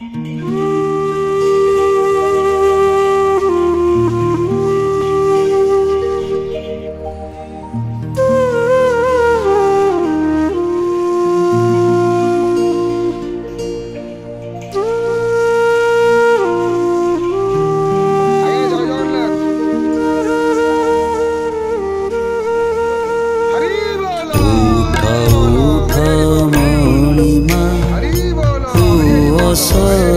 can be.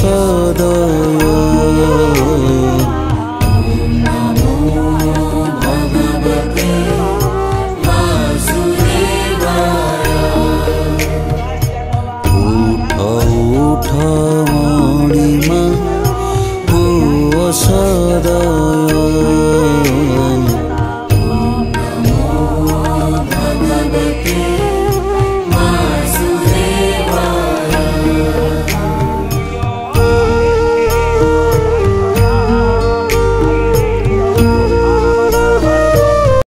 sou doido